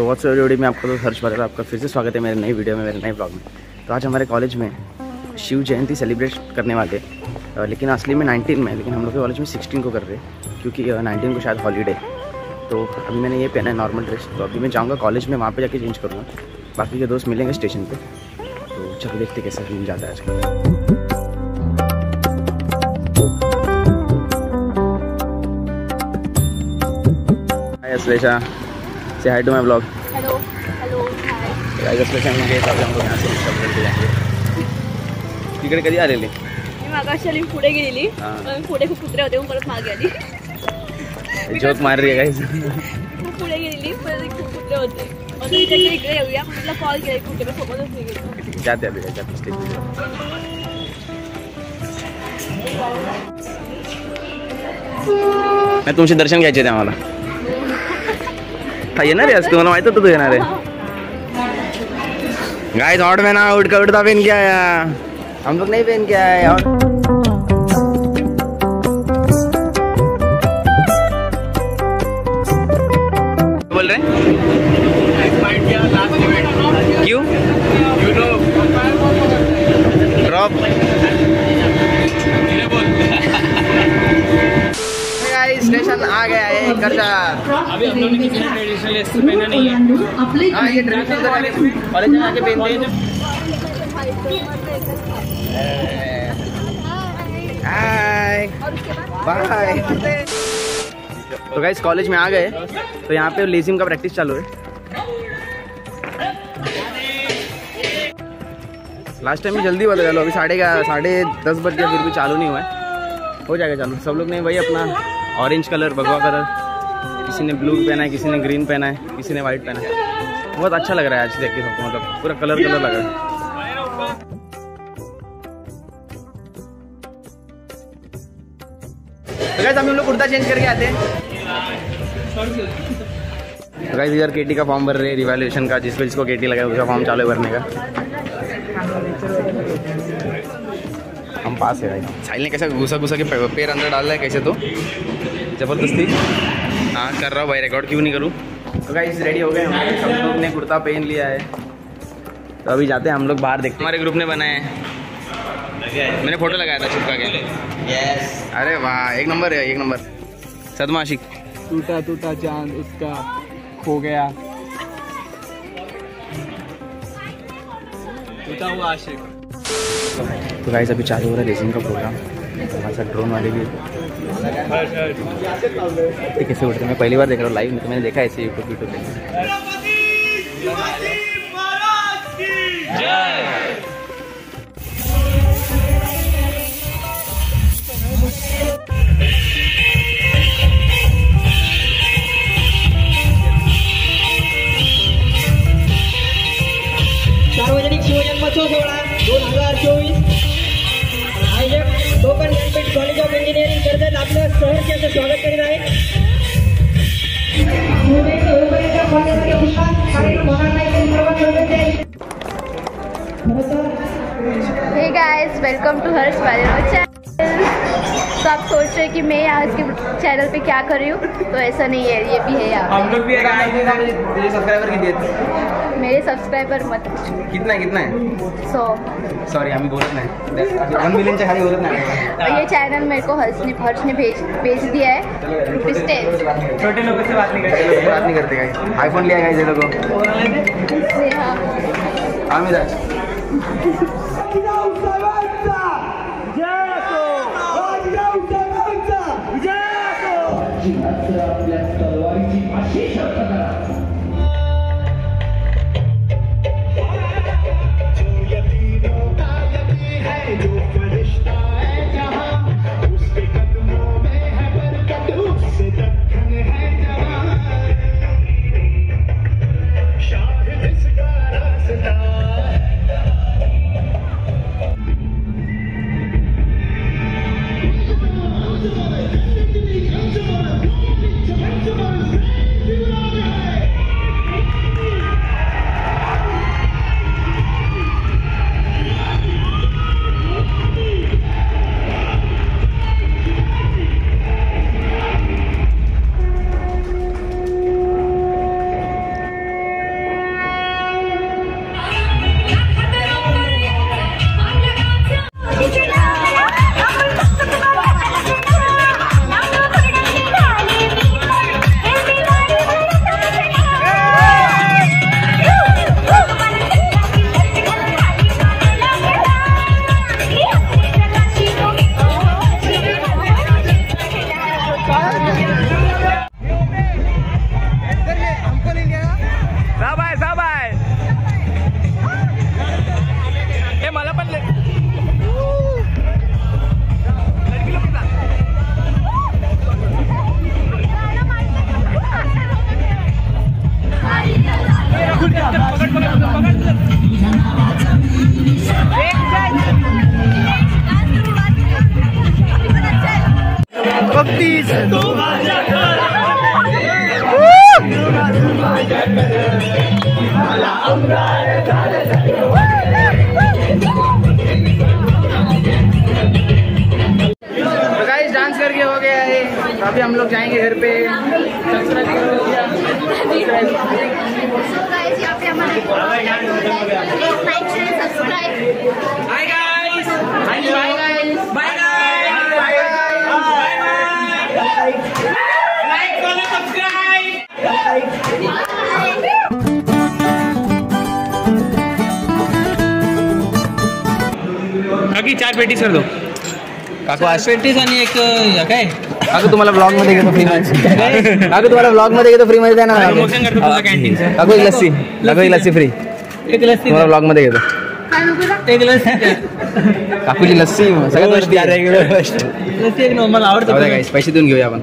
So what's video में आपको तो हर्ष बादल आपका फिर से स्वागत है मेरे नई वीडियो में, मेरे नए ब्लॉग में। तो आज हमारे कॉलेज में शिव जयंती सेलिब्रेट करने वाले लेकिन असली में 19 में, लेकिन हम लोग के कॉलेज में 16 को कर रहे हैं, क्योंकि नाइनटीन को शायद हॉलीडे तो अभी मैंने ये पहना है नॉर्मल ड्रेस तो अभी मैं जाऊँगा कॉलेज में, वहाँ पर जाके चेंज करूँगा। बाकी के दोस्त मिलेंगे स्टेशन पर तो चलो देखते कैसा मिल जाता है आज हाय अश्लेषा। से टू माय ब्लॉग म्हणजे आपण तिकडे कधी आलेले? मी मागाशी आली पुढे गेलेली. पण पुढे खूप कुत्रे होते परत मागे आली. जोक मार रही है गाइस खूप पुढे गेलेली परत खूप कुत्रे होते. मग इकडे येऊया. मग तुला कॉल केला कुत्रे सोबतच निघेल जाते नाही तुमचे दर्शन घ्यायचे ते आम्हाला. येणार आहे आज? तुम्हाला माहित होतं तू येणार आहे. गाइस हॉट में ना उड़का उड़ता पहन के आया। हम लोग नहीं पहन के आए और बोल रहे क्यों? ड्रॉप स्टेशन आ गया है करजा अभी हम लोगों ने किसी ने ट्रेडिशनल ड्रेस पहना नहीं है। हाँ ये ट्रेडिशनल तो मैंने कॉलेज में आके पहनते हैं। हाय बाय तो गाइस कॉलेज में आ गए। तो यहाँ पे लेजिम का प्रैक्टिस चालू है। लास्ट टाइम भी जल्दी बता चलो। अभी साढ़े का साढ़े दस बज गया फिर भी चालू नहीं हुआ है। हो जाएगा चालू। सब लोग ने वही अपना ऑरेंज कलर भगवा कलर किसी ने ब्लू पहना है, किसी ने ग्रीन पहना है, किसी ने वाइट पहना है। बहुत अच्छा लग रहा है आज देख के सबको मतलब पूरा कलर कलर लग रहा है। तो हम लोग कुर्ता चेंज करके आते हैं। तो इधर केटी का फॉर्म भर रहे हैं का, जिस जिसको केटी लगा उसका फॉर्म चालू भरने का। हम पास है भाई। साहिल ने कैसा घुसा घुसा के पैर अंदर डाल रहा है कैसे तो? ज़बरदस्ती। हाँ कर रहा हूँ भाई रिकॉर्ड क्यों नहीं करूँ? तो गाइस रेडी हो गए हम सब लोग ने कुर्ता पहन लिया है। तो अभी जाते हैं हम लोग बाहर देखते हैं। हमारे ग्रुप ने बनाए हैं। मैंने फ़ोटो लगाया था चिपका के। यस अरे वाह एक नंबर है एक नंबर सदमा आशिक। टूटा टूटा चाँद उसका खो गया। टूटा हुआ आशिक। तो गाइस अभी चालू हो रहा है रेसिंग का प्रोग्राम हमारे साथ ड्रोन वाले भी तो कैसे उड़ते मैं पहली बार देख रहा हूँ लाइव में तो मैंने देखा ऐसे यूट्यूब यूट्यूब पे कर्जत आपलं सहर्ष यांचं स्वागत करीत आहे hey guys welcome to Harsh channel तो आप सोच रहे हैं कि मैं यहाँ इसके चैनल पे क्या कर रही हूँ? तो ऐसा नहीं है ये भी है यहाँ हम लोग भी सब्सक्राइबर आहेत पे। मेरे सब्सक्राइबर मत पूछो। कितना कितना है? सो। सॉरी हमें बोलत नाही वन से खाली बोलत नहीं और ये चैनल मेरे को हर्ष ने हर्ष ने भेज भेज दिया है। रुपीज़ टेन छोटे लोगों से बात नहीं करते बात नहीं करते। गाइस आईफोन लिया गाइस ये लोगों हाँ बत्तीस तो डांस करके हो गया है तो अभी हम लोग जाएँगे घर पे। यहाँ पे हमारा काकी चार पेटीस कर दो. काकू आज पेटीस आणि एक काय? काकू तुम्हाला ब्लॉगमध्ये घेतो फ्री मध्ये. काकू तुम्हाला ब्लॉगमध्ये घेतो फ्री मध्ये द्या ना काकू. प्रमोशन करतो तुझं कॅन्टीनचं काकू एक लस्सी. काकू एक लस्सी फ्री एक लस्सी तुम्हाला ब्लॉगमध्ये घेतो? एक लस्सी काकूची लस्सी सगळ्यात मस्त लस्सी एक मला जाऊ द्या आवडतं पैसे देऊन घेऊया आपण.